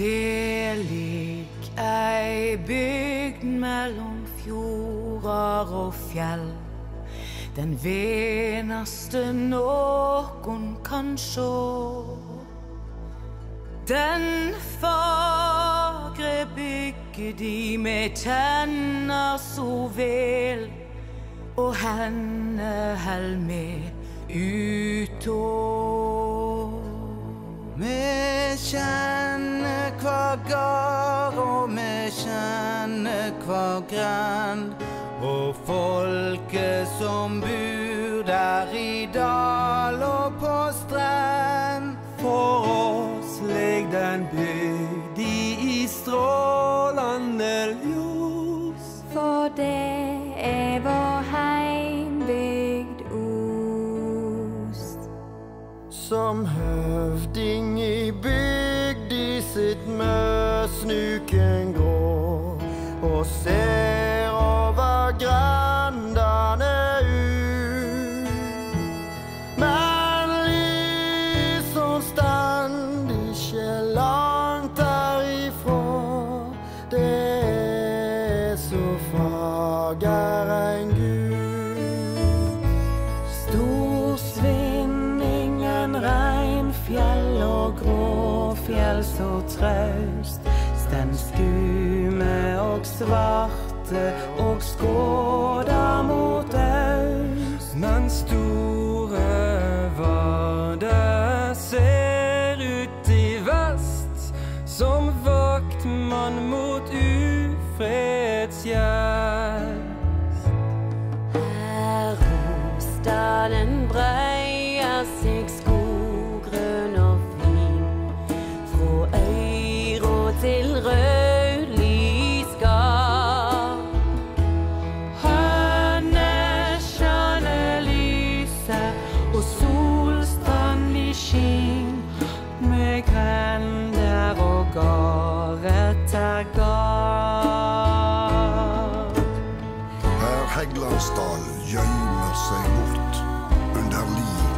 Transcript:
Det ligg ei bygd mellom fjorder og fjell. Den venaste nokon kan sjå. Den fagre bygdi med tenner så vel, og henne held med utå. Med kjenner hver grend. Og folket som bor der i dal og på strend. For oss ligg den bygd i strålende ljos. For det er vår heimbygd ost. Som høvding i bygd i sitt møsnuken går og ser over grendene ut. Men lyset stand ikke langt derifra. Det er så fager en gud. Storsvinningen, regnfjell og gråfjell så traust. Den skume og svarte og skåda mot øst. Men store Vardø ser ut i vest som vaktmann mot ufredsgjest. lyse, og solstrand i skin. Med grender og gard etter gard. Her Heglandsdalen gjøymer seg bort under livet.